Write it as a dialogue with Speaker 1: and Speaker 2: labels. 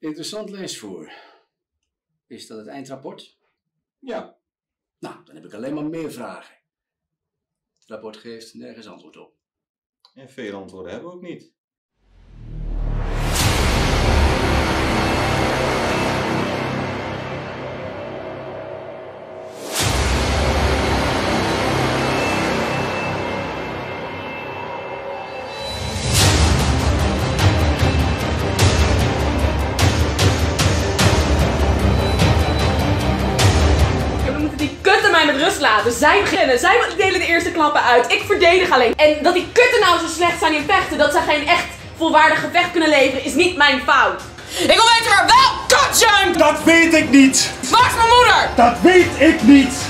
Speaker 1: Interessant leesvoer. Is dat het eindrapport?
Speaker 2: Ja.
Speaker 1: Nou, dan heb ik alleen maar meer vragen. Het rapport geeft nergens antwoord op.
Speaker 2: En veel antwoorden hebben we ook niet.
Speaker 3: Mij met rust laten. Zij beginnen. Zij delen de eerste klappen uit. Ik verdedig alleen. En dat die kutten nou zo slecht zijn in vechten, dat ze geen echt volwaardig gevecht kunnen leveren, is niet mijn fout. Ik wil weten waar wel kut zijn!
Speaker 4: Dat weet ik niet!
Speaker 3: Waar is mijn moeder?
Speaker 4: Dat weet ik niet!